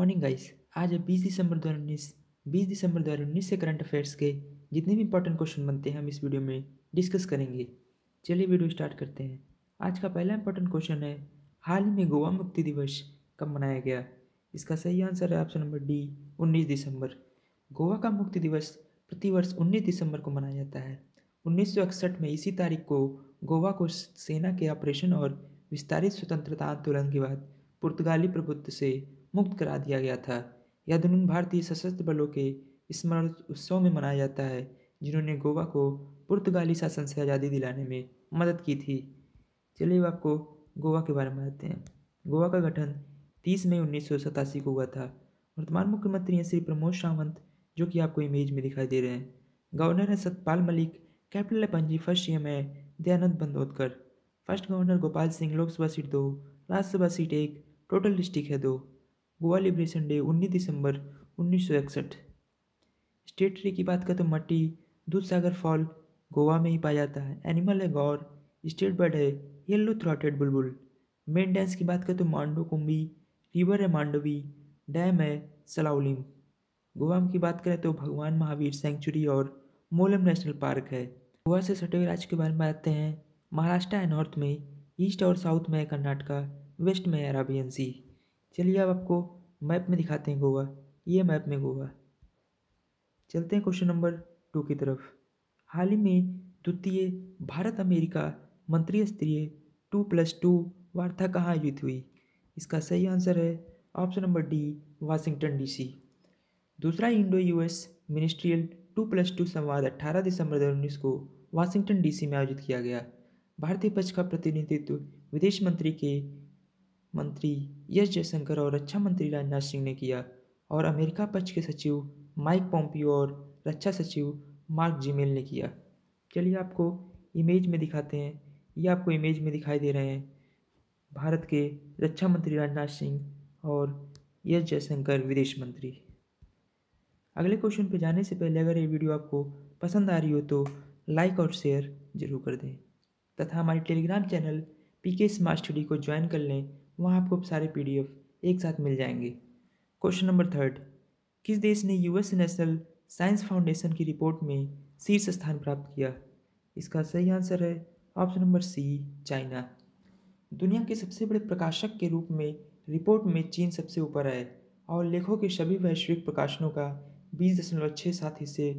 Morning guys आज है बीस दिसंबर दो हज़ार उन्नीस। बीस दिसंबर दो हज़ार उन्नीस से करंट अफेयर्स के जितने भी इंपॉर्टेंट क्वेश्चन बनते हैं, हम इस वीडियो में डिस्कस करेंगे। चलिए वीडियो स्टार्ट करते हैं। आज का पहला इंपॉर्टेंट क्वेश्चन है, हाल ही में गोवा मुक्ति दिवस कब मनाया गया? इसका सही आंसर है ऑप्शन नंबर डी उन्नीस दिसंबर। गोवा का मुक्ति दिवस प्रतिवर्ष उन्नीस दिसंबर को मनाया जाता है। उन्नीस सौ इकसठ में इसी तारीख को गोवा को सेना के ऑपरेशन और विस्तारित स्वतंत्रता आंदोलन के बाद पुर्तगाली प्रभुत्व से मुक्त करा दिया गया था। यह दिन उन भारतीय सशस्त्र बलों के स्मरण उत्सव में मनाया जाता है, जिन्होंने गोवा को पुर्तगाली शासन से आज़ादी दिलाने में मदद की थी। चलिए अब आपको गोवा के बारे में बताते हैं। गोवा का गठन 30 मई उन्नीस सौ सतासी को हुआ था। वर्तमान मुख्यमंत्री हैं श्री प्रमोद सावंत, जो कि आपको इमेज में दिखाई दे रहे हैं। गवर्नर है सतपाल मलिक, कैपिटल है पंजी, फ़र्स्ट सी है Dayanand Bandodkar. First governor Gopal Singh, Lok Sabha seat दो, राज्यसभा सीट एक, टोटल डिस्ट्रिक्ट है दो। गोवा लिबरेशन डे 19 दिसंबर उन्नीस स्टेट ट्री की बात करें तो मट्टी दूध सागर फॉल गोवा में ही पाया जाता है। एनिमल है गौर, स्टेट बर्ड है yellow throated bulbul. Main dance की बात करें तो मांडो कुंभी, रिवर है मांडवी, डैम है सलाउलिम। गोवा की बात करें तो भगवान महावीर सेंचुरी और मोलम नेशनल पार्क है। गोवा से सटे हुए राज्य के बारे में आते हैं। महाराष्ट्र है नॉर्थ में ईस्ट और साउथ में है कर्नाटका वेस्ट में है अराबियन सी चलिए अब आपको मैप में दिखाते हैं गोवा। ये मैप में गोवा। चलते हैं क्वेश्चन नंबर टू की तरफ़। हाल ही में द्वितीय भारत अमेरिका मंत्री स्तरीय टू प्लस टू वार्ता कहाँ आयोजित हुई? इसका सही आंसर है option number D, Washington DC. दूसरा Indo US ministerial two plus two संवाद 18 दिसंबर दो को वाशिंगटन डीसी में आयोजित किया गया। भारतीय पक्ष का प्रतिनिधित्व विदेश मंत्री के मंत्री एस जयशंकर और रक्षा मंत्री राजनाथ सिंह ने किया और अमेरिका पक्ष के सचिव माइक पोम्पियो और रक्षा सचिव मार्क जीमेल ने किया। चलिए आपको इमेज में दिखाते हैं। ये आपको इमेज में दिखाई दे रहे हैं। भारत के रक्षा मंत्री राजनाथ सिंह और एस जयशंकर विदेश मंत्री। अगले क्वेश्चन पे जाने से पहले अगर ये वीडियो आपको पसंद आ रही हो तो लाइक और शेयर ज़रूर कर दें। तथा हमारे Telegram channel P K smart study को ज्वाइन कर लें। वहाँ आपको सारे पीडीएफ एक साथ मिल जाएँगे। क्वेश्चन नंबर थर्ड किस देश ने यूएस नेशनल साइंस फाउंडेशन की रिपोर्ट में शीर्ष स्थान प्राप्त किया? इसका सही आंसर है ऑप्शन नंबर सी चाइना दुनिया के सबसे बड़े प्रकाशक के रूप में रिपोर्ट में चीन सबसे ऊपर है और लेखों के सभी वैश्विक प्रकाशनों का बीस दशमलव छः सात हिस्से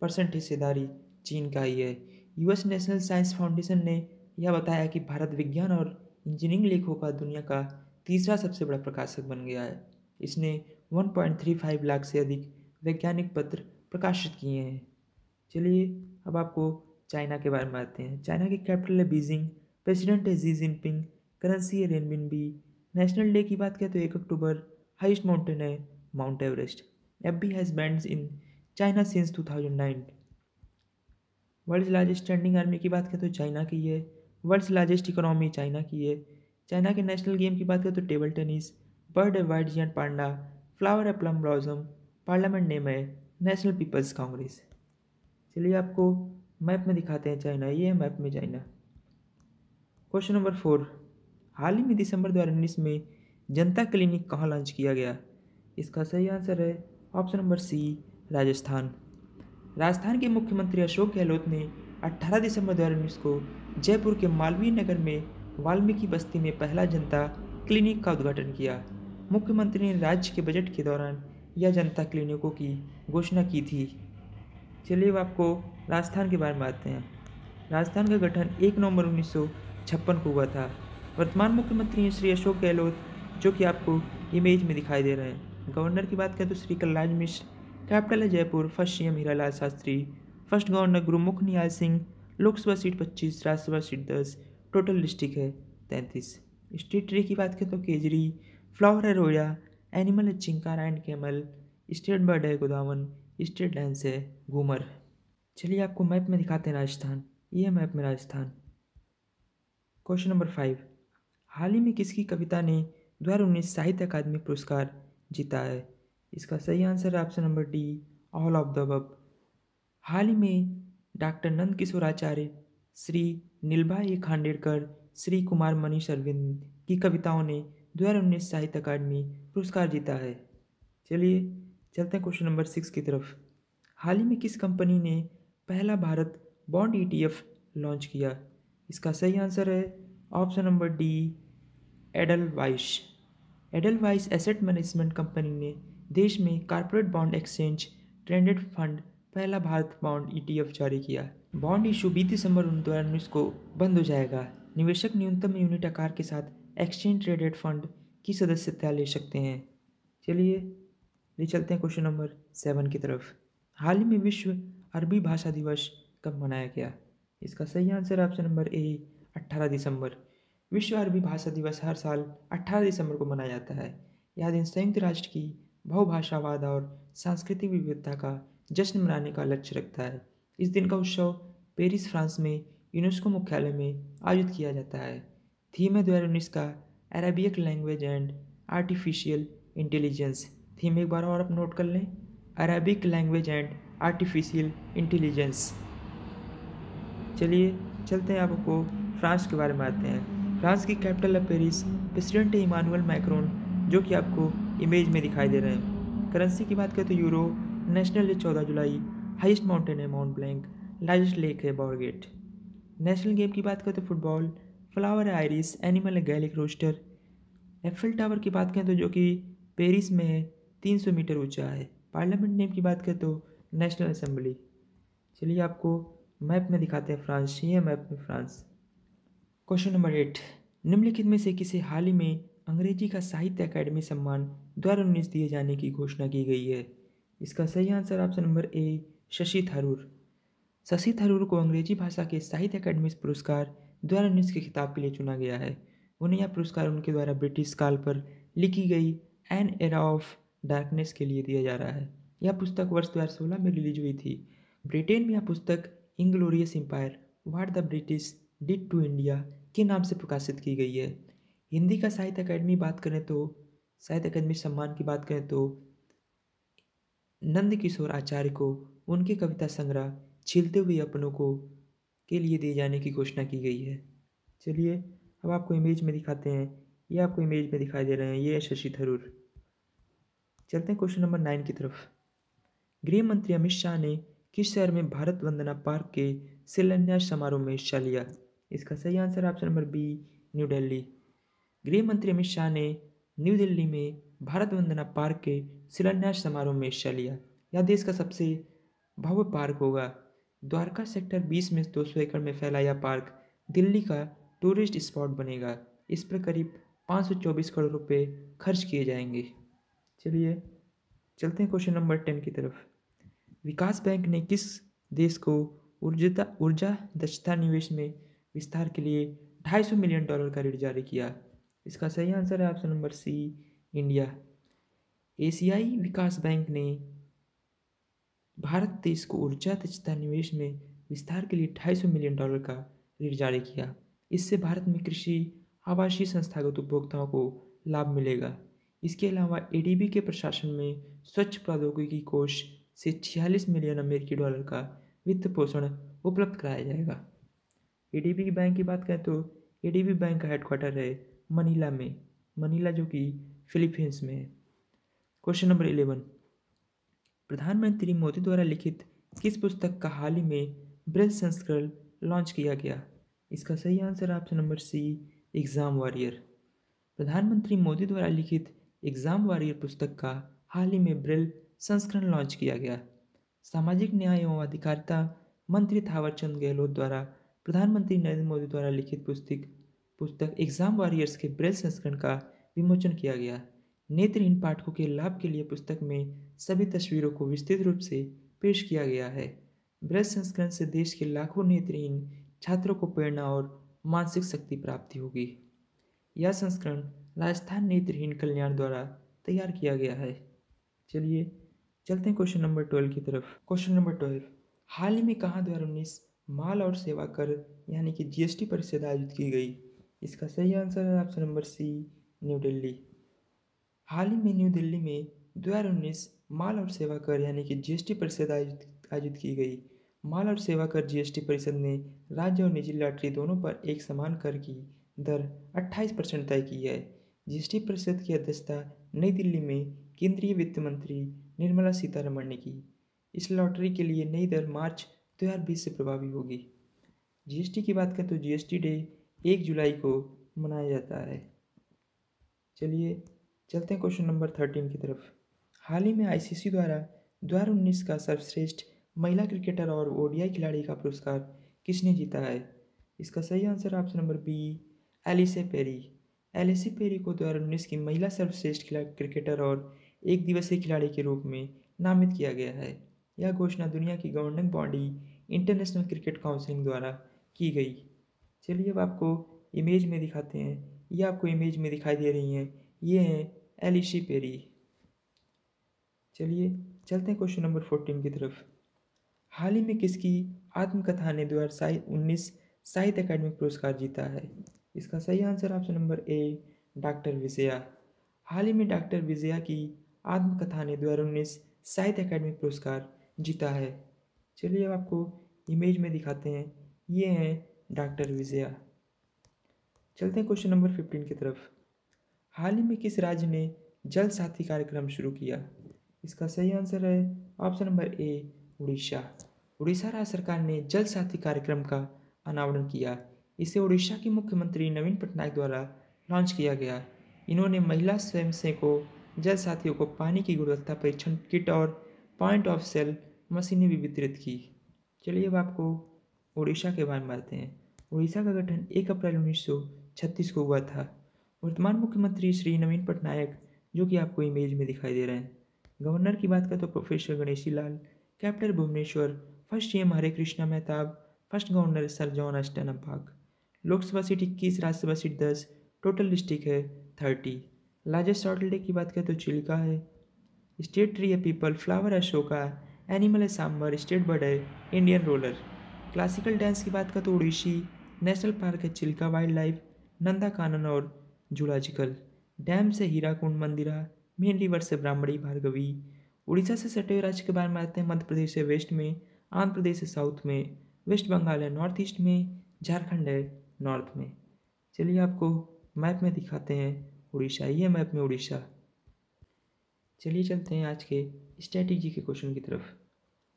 परसेंट हिस्सेदारी चीन का ही है। यूएस नेशनल साइंस फाउंडेशन ने यह बताया कि भारत विज्ञान और इंजीनियरिंग लेखों का दुनिया का तीसरा सबसे बड़ा प्रकाशक बन गया है। इसने 1.35 लाख से अधिक वैज्ञानिक पत्र प्रकाशित किए हैं। चलिए, अब आपको चाइना के बारे में आते हैं। चाइना की कैपिटल है बीजिंग, प्रेसिडेंट है जी जिनपिंग, करेंसी है रेनबिन बी नेशनल डे की बात करें तो एक अक्टूबर हाइस्ट माउंटेन है Mount Everest. F B has banned in China since 2009 world largest standing army की बात करें तो चाइना की है। वर्ल्ड्स लार्जेस्ट इकोनॉमी चाइना की है चाइना के नेशनल गेम की बात करें तो टेबल टेनिस, बर्ड है वाइट जियंट पांडा, फ्लावर है प्लम ब्लॉजम पार्लियामेंट नेम है नेशनल पीपल्स कांग्रेस। चलिए आपको मैप में दिखाते हैं चाइना, ये है मैप में चाइना। क्वेश्चन नंबर फोर, हाल ही में दिसंबर दो हज़ार उन्नीस में जनता क्लिनिक कहाँ लॉन्च किया गया? इसका सही आंसर है option number C, Rajasthan. Rajasthan के मुख्यमंत्री अशोक गहलोत ने 18 दिसंबर दो को जयपुर के मालवीय नगर में वाल्मीकि बस्ती में पहला जनता क्लिनिक का उद्घाटन किया। मुख्यमंत्री ने राज्य के बजट के दौरान यह जनता क्लिनिकों की घोषणा की थी। चलिए अब आपको राजस्थान के बारे में आते हैं। राजस्थान का गठन एक नवंबर उन्नीस सौ छप्पन को हुआ था। वर्तमान मुख्यमंत्री हैं श्री अशोक गहलोत, जो कि आपको इमेज में दिखाई दे रहे हैं। गवर्नर की बात करें तो श्री कलराज मिश्र, कैपिटल है Jaipur, first C M Hiralal Shastri first governor Gurmukh Nihal Singh, Lok Sabha seat पच्चीस, राज्यसभा सीट दस, टोटल डिस्ट्रिक्ट है तैंतीस। स्टेट ट्री की बात करें तो केजरी, फ्लावर है रोया, एनिमल है chinkara and camel, state bird है गोदावन, स्टेट डांस है घूमर। चलिए आपको मैप में दिखाते हैं राजस्थान, ये है मैप में राजस्थान। क्वेश्चन नंबर फाइव, हाल ही में किसकी कविता ने दो हज़ार उन्नीस साहित्य अकादमी पुरस्कार जीता है? इसका सही आंसर है option number D all of the above हाल ही में डॉक्टर नंद किशोराचार्य श्री नीलभाई खांडेडकर, श्री कुमार मनीष अरविंद की कविताओं ने दो हज़ार उन्नीस साहित्य अकादमी पुरस्कार जीता है। चलिए चलते हैं क्वेश्चन नंबर सिक्स की तरफ़। हाल ही में किस कंपनी ने पहला भारत बॉन्ड ईटीएफ लॉन्च किया? इसका सही आंसर है ऑप्शन नंबर डी एडल वाइश एडल वाइस एसेट मैनेजमेंट कंपनी ने देश में corporate bond exchange traded fund पहला भारत बॉन्ड ईटीएफ जारी किया। बॉन्ड इशू बीस दिसंबर उन्नीस को बंद हो जाएगा। निवेशक न्यूनतम यूनिट आकार के साथ एक्सचेंज ट्रेडेड फंड की सदस्यता ले सकते हैं। चलिए, ले चलते हैं क्वेश्चन नंबर सेवन की तरफ़। हाल ही में विश्व अरबी भाषा दिवस कब मनाया गया? इसका सही आंसर ऑप्शन नंबर ए अट्ठारह दिसंबर। विश्व अरबी भाषा दिवस हर साल अट्ठारह दिसंबर को मनाया जाता है। यह दिन संयुक्त राष्ट्र की बहुभाषावाद और सांस्कृतिक विविधता का जश्न मनाने का लक्ष्य रखता है। इस दिन का उत्सव पेरिस, फ्रांस में यूनेस्को मुख्यालय में आयोजित किया जाता है। थीम है दो हज़ार उन्नीस का Arabic language and artificial intelligence. Theme एक बार और आप नोट कर लें। Arabic language and artificial intelligence. चलिए, चलते हैं आपको फ्रांस के बारे में आते हैं। फ्रांस की कैपिटल है पेरिस। प्रेसिडेंट है इमानुअल मैक्रोन, जो कि आपको इमेज में दिखाई दे रहे हैं। करेंसी की बात करें तो यूरो नेशनल डे चौदह जुलाई हाइस्ट माउंटेन है माउंट ब्लैंक, लार्जेस्ट लेक है बॉर्गेट नेशनल गेम की बात करें तो फुटबॉल, फ्लावर है आयरिस, एनिमल है गैलिक रोस्टर। एफिल टावर की बात करें तो जो कि पेरिस में है, तीन सौ मीटर ऊँचा है। पार्लियामेंट नेम की बात करें तो नेशनल असेंबली। चलिए आपको मैप में दिखाते हैं फ्रांस, ये है मैप में फ्रांस। क्वेश्चन नंबर एट, निम्नलिखित में से किसे हाल ही में अंग्रेज़ी का साहित्य अकादमी सम्मान उन्नीस दिए जाने की घोषणा की गई है? इसका सही answer option number A, Shashi Tharoor. Shashi Tharoor को अंग्रेज़ी भाषा के साहित्य अकादमी पुरस्कार दो हज़ार उन्नीस के खिताब के लिए चुना गया है। उन्हें यह पुरस्कार उनके द्वारा ब्रिटिश काल पर लिखी गई एन एरा ऑफ़ डार्कनेस के लिए दिया जा रहा है। यह पुस्तक वर्ष दो सोलह में रिलीज़ हुई थी। ब्रिटेन में यह पुस्तक inglorious empire what the British did to India के नाम से प्रकाशित की गई है। हिंदी का साहित्य अकादमी बात करें तो साहित्य अकादमी सम्मान की बात करें तो नंद किशोर आचार्य को, उनके कविता संग्रह छिलते हुए अपनों को के लिए दिए जाने की घोषणा की गई है। चलिए, अब आपको इमेज में दिखाते हैं। ये आपको इमेज में दिखाई दे रहे हैं। ये है शशि थरूर। चलते हैं क्वेश्चन नंबर नाइन की तरफ़। गृह मंत्री अमित शाह ने किस शहर में भारत वंदना पार्क के शिलान्यास समारोह में हिस्सा लिया? इसका सही answer option number B New Delhi गृह मंत्री अमित शाह ने न्यू दिल्ली में भारत वंदना पार्क के शिलान्यास समारोह में हिस्सा लिया। यह देश का सबसे भव्य पार्क होगा। द्वारका सेक्टर 20 में 200 एकड़ में फैला यह पार्क दिल्ली का टूरिस्ट स्पॉट बनेगा। इस पर करीब 524 करोड़ रुपए खर्च किए जाएँगे। चलिए, चलते हैं क्वेश्चन नंबर टेन की तरफ़। विकास बैंक ने किस देश को ऊर्जा ऊर्जा दक्षता निवेश में विस्तार के लिए 250 मिलियन डॉलर का ऋण जारी किया? इसका सही आंसर है ऑप्शन नंबर सी इंडिया। एशियाई विकास बैंक ने भारत देश को ऊर्जा दक्षता निवेश में विस्तार के लिए ढाई मिलियन डॉलर का ऋण जारी किया। इससे भारत में कृषि, आवासीय संस्थागत उपभोक्ताओं को लाभ मिलेगा। इसके अलावा एडीबी के प्रशासन में स्वच्छ प्रौद्योगिकी कोष से छियालीस मिलियन अमेरिकी डॉलर का वित्त पोषण उपलब्ध कराया जाएगा। एडीबी बैंक की बात करें तो एडीबी बैंक का हेडक्वार्टर है मनीला में। मनीला जो कि फिलीपींस में। क्वेश्चन नंबर इलेवन प्रधानमंत्री मोदी द्वारा लिखित किस पुस्तक का हाल ही में ब्रज संस्करण लॉन्च किया गया? इसका सही answer option number C exam warrior प्रधानमंत्री मोदी द्वारा लिखित एग्ज़ाम वॉरियर पुस्तक का हाल ही में ब्रिल संस्करण लॉन्च किया गया। सामाजिक न्याय एवं अधिकारिता मंत्री थावरचंद गहलोत द्वारा प्रधानमंत्री नरेंद्र मोदी द्वारा लिखित पुस्तक पुस्तक एग्ज़ाम वॉरियर्स के ब्रेल संस्करण का विमोचन किया गया। नेत्रहीन पाठकों के लाभ के लिए पुस्तक में सभी तस्वीरों को विस्तृत रूप से पेश किया गया है। ब्रेल संस्करण से देश के लाखों नेत्रहीन छात्रों को प्रेरणा और मानसिक शक्ति प्राप्ति होगी। यह संस्करण राजस्थान नेत्रहीन कल्याण द्वारा तैयार किया गया है। चलिए, चलते हैं क्वेश्चन नंबर ट्वेल्व की तरफ़। Question number twelve. हाल ही में कहाँ दो उन्नीस माल और सेवा कर, यानी कि जीएसटी परिषद आयोजित की गई? इसका सही आंसर है option number C New Delhi. हाल ही में न्यू दिल्ली में दो हज़ार उन्नीस माल और सेवा कर यानी कि जीएसटी परिषद आयोजित आयोजित की गई। माल और सेवा कर जीएसटी परिषद ने राज्य और निजी लॉटरी दोनों पर एक समान कर की दर 28 परसेंट तय की है। जीएसटी परिषद की अध्यक्षता नई दिल्ली में केंद्रीय वित्त मंत्री निर्मला सीतारमण ने की। इस लॉटरी के लिए नई दर मार्च दो हज़ार बीस से प्रभावी होगी। जीएसटी की बात करें तो जीएसटी डे एक जुलाई को मनाया जाता है। चलिए चलते हैं क्वेश्चन नंबर थर्टीन की तरफ़। हाल ही में आईसीसी द्वारा दो हज़ार उन्नीस का सर्वश्रेष्ठ महिला क्रिकेटर और ओडीआई खिलाड़ी का पुरस्कार किसने जीता है? इसका सही answer option number B Ellyse Perry Ellyse Perry को दो हज़ार उन्नीस की महिला सर्वश्रेष्ठ क्रिकेटर और एक दिवसीय खिलाड़ी के रूप में नामित किया गया है। यह घोषणा दुनिया की governing body International Cricket Council द्वारा की गई। चलिए अब आपको इमेज में दिखाते हैं ये आपको इमेज में दिखाई दे रही हैं। ये हैं एलिशी पेरी। चलिए, चलते हैं क्वेश्चन नंबर फोर्टीन की तरफ़। हाल ही में किसकी आत्मकथा ने दो हज़ार उन्नीस साहित्य अकादमिक पुरस्कार जीता है? इसका सही answer option number A, doctor Vijaya. हाल ही में डॉक्टर विजया की आत्मकथा ने दो हज़ार उन्नीस साहित्य अकादमिक पुरस्कार जीता है। चलिए अब आपको इमेज में दिखाते हैं। ये हैं डॉक्टर विजया। चलते हैं क्वेश्चन नंबर फिफ्टीन की तरफ़। हाल ही में किस राज्य ने जल साथी कार्यक्रम शुरू किया? इसका सही आंसर है option number A, Orissa. Orissa राज्य सरकार ने जल साथी कार्यक्रम का अनावरण किया। इसे उड़ीसा के मुख्यमंत्री नवीन पटनायक द्वारा लॉन्च किया गया। इन्होंने महिला स्वयंसेवकों, जल साथियों को पानी की गुणवत्ता परीक्षण किट और पॉइंट ऑफ़ सेल मशीनें भी वितरित की। चलिए अब आपको उड़ीसा के बारे में बताते हैं। उड़ीसा का गठन एक अप्रैल उन्नीस छत्तीस को हुआ था। वर्तमान मुख्यमंत्री श्री नवीन पटनायक, जो कि आपको इमेज में दिखाई दे रहे हैं। गवर्नर की बात करें तो professor Ganeshi Lal, captain Bhubaneswar, first C Hare Krishna Mahtab, first governor sir John Austin Hubback Lok Sabha seat इक्कीस, राज्यसभा सीट दस, टोटल डिस्ट्रिक्ट है थर्टी। लार्जेस्ट सॉल्ट की बात करें तो चिल्का है। स्टेट ट्री है पीपल, फ्लावर अशोका, एनिमल है सांबर, स्टेट बर्ड है इंडियन रोलर। क्लासिकल डांस की बात करें तो उड़ीसी, नेशनल पार्क है Chilka wildlife Nandankanan और जूलॉजिकल डैम से हीराकुंड मंदिरा मेन रिवर से ब्राह्मणी भार्गवी। उड़ीसा से सटे हुए राज्य के बारे में आते हैं मध्य प्रदेश से वेस्ट में, आंध्र प्रदेश से साउथ में, वेस्ट बंगाल है नॉर्थ ईस्ट में, झारखंड है नॉर्थ में। चलिए आपको मैप में दिखाते हैं उड़ीसा, ये मैप में उड़ीसा। चलिए चलते हैं आज के स्ट्रैटेजी के क्वेश्चन की तरफ़।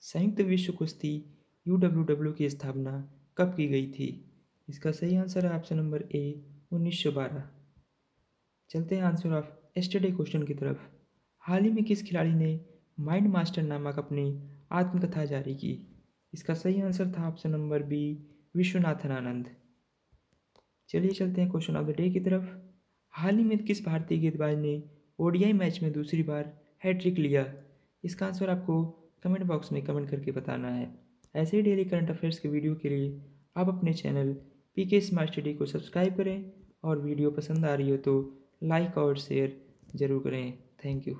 संयुक्त विश्व कुश्ती डब्ल्यू की स्थापना कब की गई थी? इसका सही आंसर है ऑप्शन नंबर ए उन्नीस सौ बारह। चलते हैं आंसर ऑफ़ एस्टरडे क्वेश्चन की तरफ़। हाल ही में किस खिलाड़ी ने माइंड मास्टर नामक अपनी आत्मकथा जारी की? इसका सही आंसर था option number B Viswanathan Anand. चलिए चलते हैं क्वेश्चन ऑफ़ द डे की तरफ़। हाल ही में किस भारतीय गेंदबाज ने ओडीआई मैच में दूसरी बार हैट्रिक लिया? इसका आंसर आपको कमेंट बॉक्स में कमेंट करके बताना है। ऐसे ही डेली करंट अफेयर्स के वीडियो के लिए आप अपने channel P K smart study को सब्सक्राइब करें और वीडियो पसंद आ रही हो तो लाइक और शेयर ज़रूर करें। Thank you